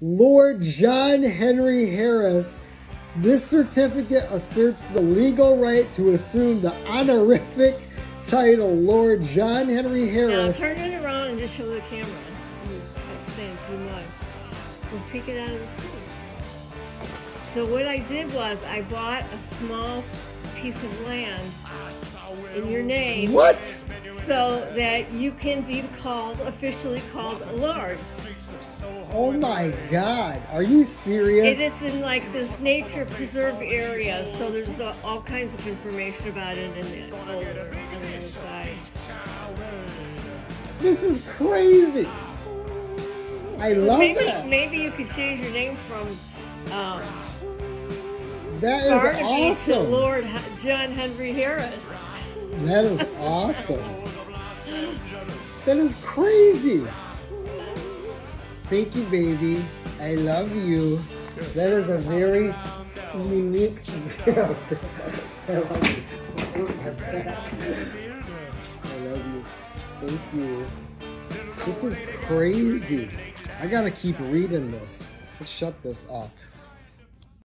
Lord Jon Henri Harris. This certificate asserts the legal right to assume the honorific title Lord Jon Henri Harris. Now Harris. turn it around and just show the camera. I'm saying too much. We'll take it out of the city. So what I did was I bought a small piece of land in your name. What? So that you can be called officially called a lord. Oh my god. Are you serious? It is in like this nature preserve area, so there's uh, all kinds of information about it in that folder on the inside. This is crazy. I love maybe, that. maybe you could change your name from um, That is Barnaby to awesome. Lord Jon Henri Harris. That is awesome. That is crazy. Thank you, baby. I love you. That is a very unique. I love you. I love you. Thank you. This is crazy. I gotta keep reading this. Let's shut this off.